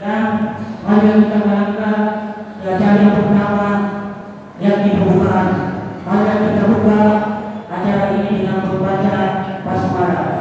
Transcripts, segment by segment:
dan mari kita mengangkat acara yang pertama yang dibuka mari kita buka acara ini dengan membaca basmalah.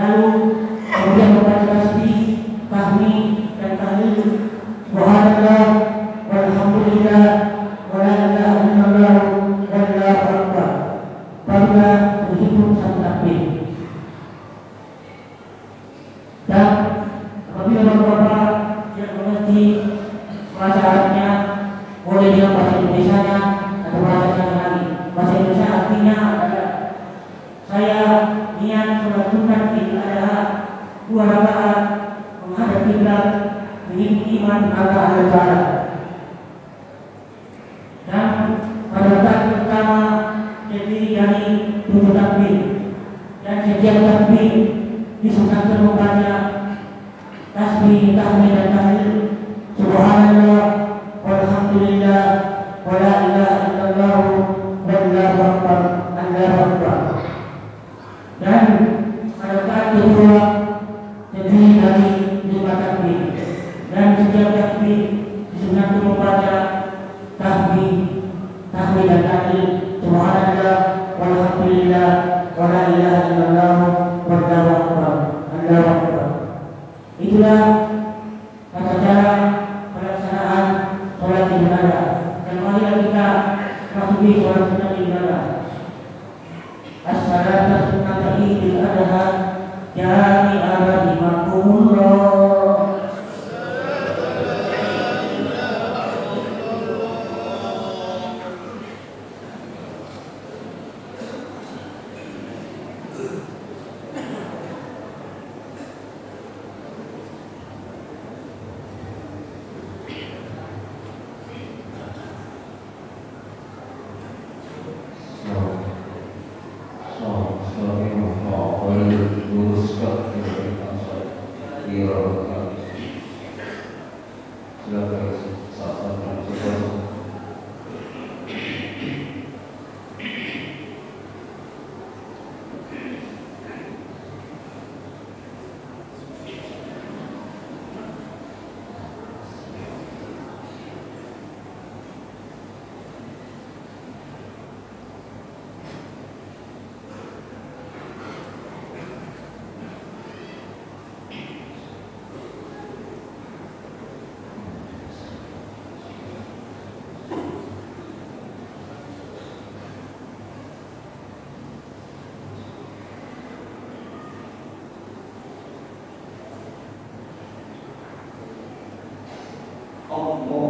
and 지나가는 사 all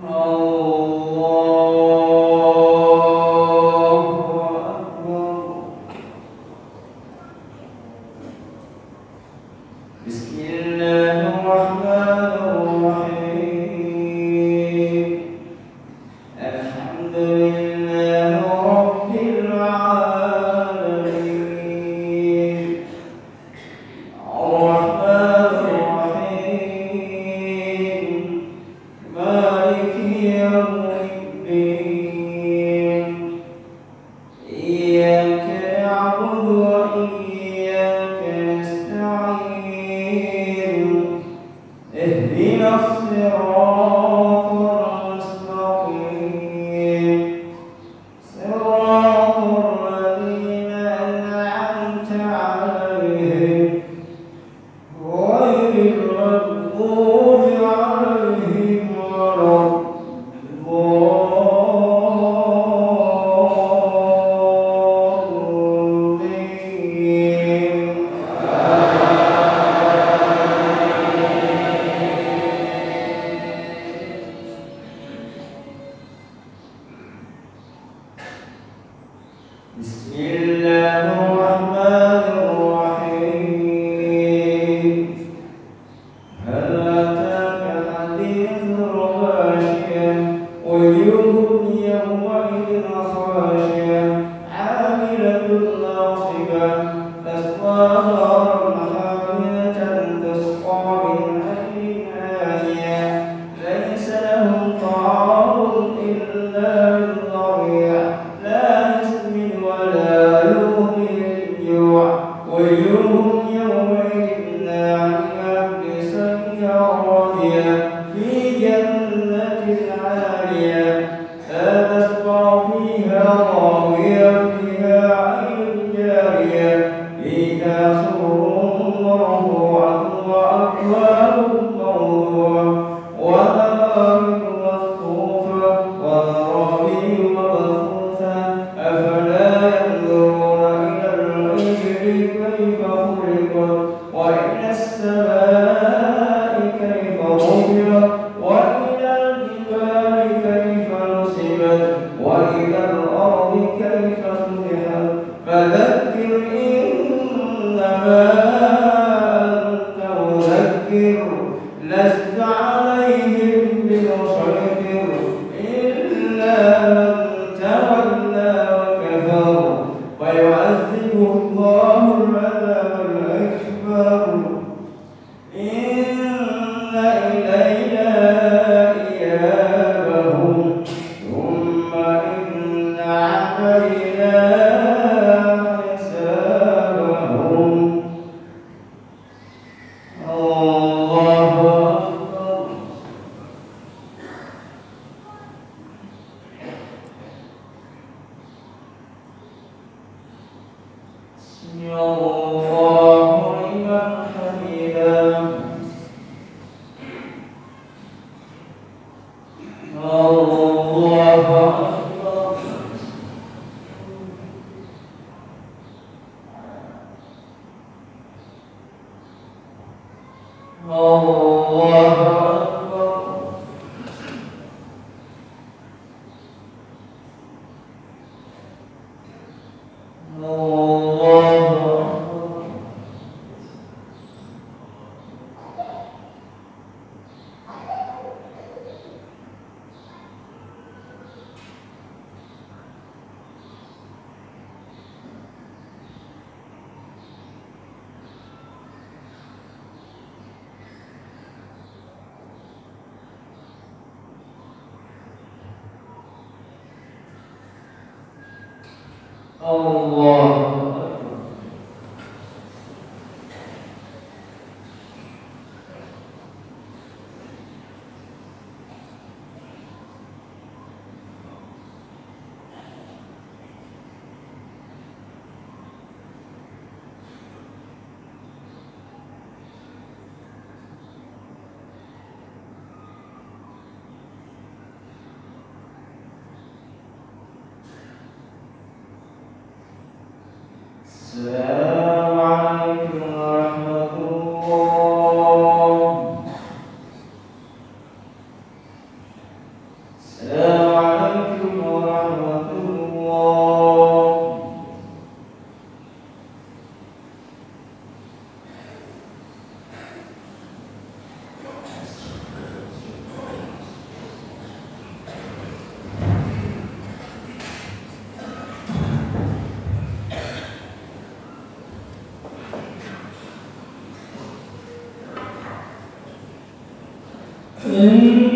Oh. الله. Mm-hmm.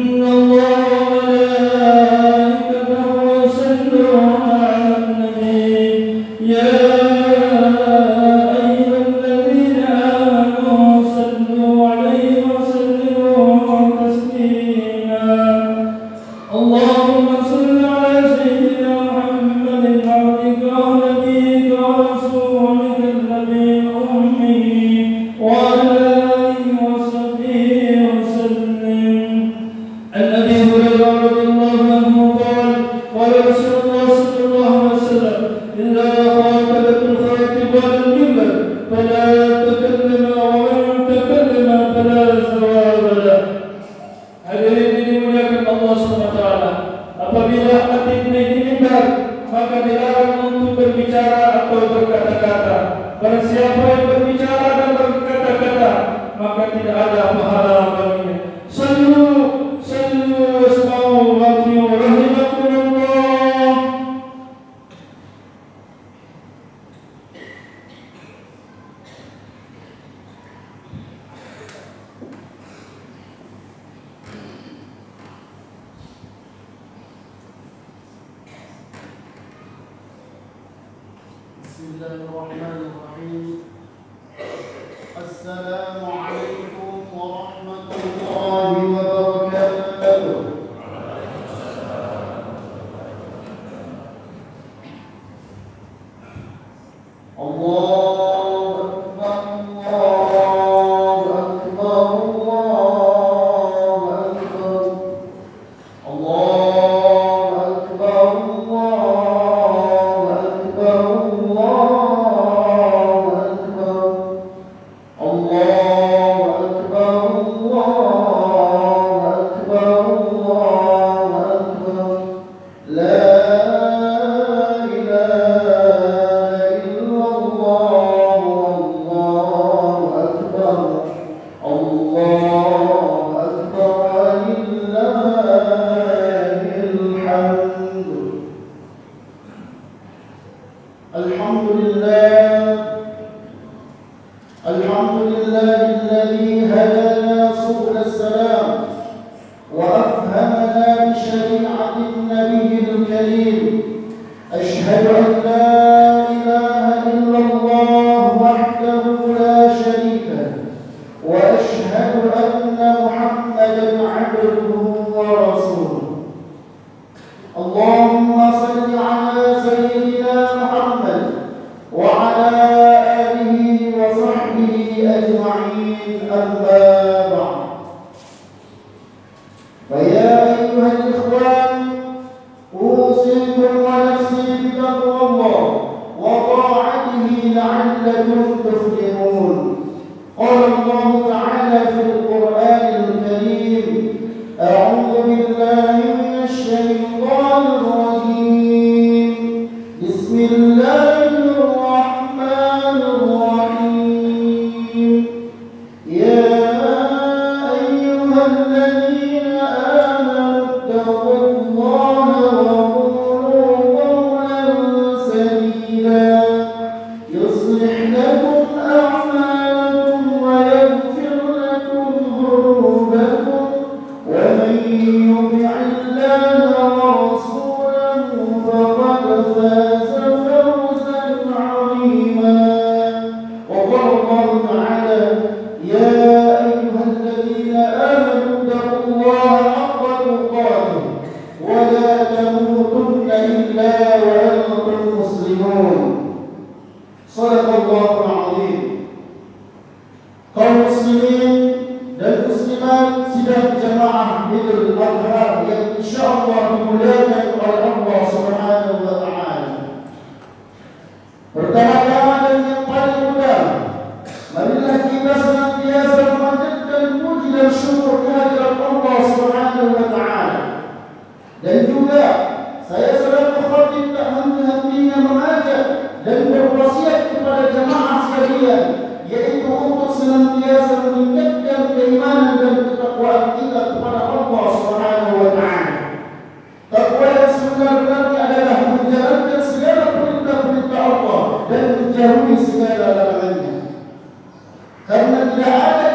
من جعل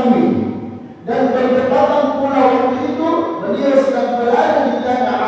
mengetahui dan berdekatan pula waktu itu beliau sedang berada di tanah.